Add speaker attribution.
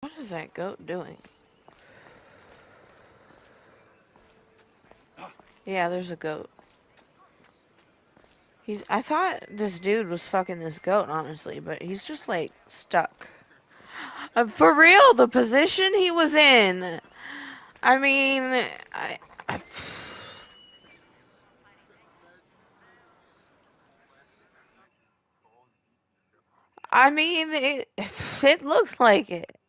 Speaker 1: What is that goat doing? Yeah, there's a goat. He's. I thought this dude was fucking this goat, honestly, but he's just like stuck. Uh, for real, the position he was in. I mean, I. I I mean, it, it looks like it.